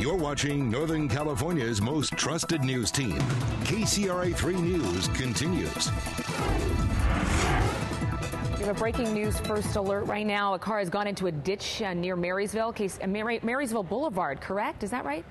You're watching Northern California's most trusted news team. KCRA 3 News continues. We have a breaking news first alert right now. A car has gone into a ditch uh, near Marysville, case, uh, Mary, Marysville Boulevard, correct? Is that right?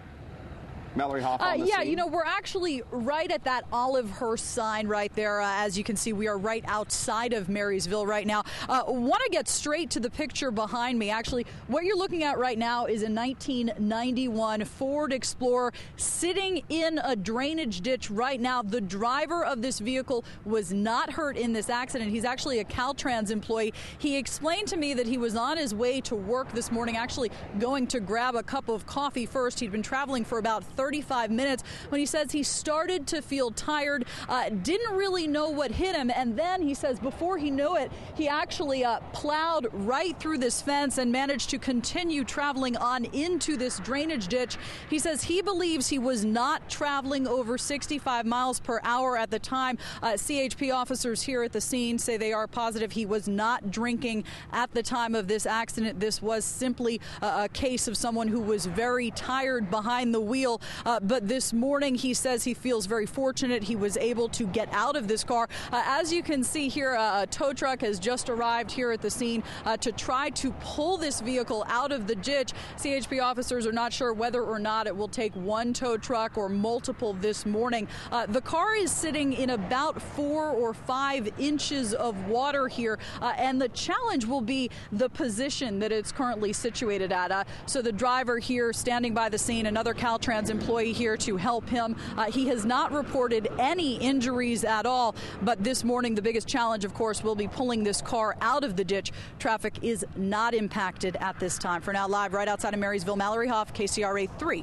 Mallory Hoff uh, yeah, scene. you know, we're actually right at that Olivehurst sign right there. Uh, as you can see, we are right outside of Marysville right now. Uh, Want to get straight to the picture behind me. Actually, what you're looking at right now is a 1991 Ford Explorer sitting in a drainage ditch right now. The driver of this vehicle was not hurt in this accident. He's actually a Caltrans employee. He explained to me that he was on his way to work this morning, actually going to grab a cup of coffee first. He'd been traveling for about 35 minutes when he says he started to feel tired, uh, didn't really know what hit him, and then he says before he knew it, he actually uh, plowed right through this fence and managed to continue traveling on into this drainage ditch. He says he believes he was not traveling over 65 miles per hour at the time. Uh, CHP officers here at the scene say they are positive he was not drinking at the time of this accident. This was simply a, a case of someone who was very tired behind the wheel. Uh, but this morning, he says he feels very fortunate he was able to get out of this car. Uh, as you can see here, uh, a tow truck has just arrived here at the scene uh, to try to pull this vehicle out of the ditch. CHP officers are not sure whether or not it will take one tow truck or multiple this morning. Uh, the car is sitting in about four or five inches of water here, and the challenge will be the position that it's currently situated at. so the driver here standing by the scene, another Caltrans employee here to help him. Uh, he has not reported any injuries at all, but this morning the biggest challenge, of course, will be pulling this car out of the ditch. Traffic is not impacted at this time. For now, live right outside of Marysville, Mallory Hoff, KCRA 3.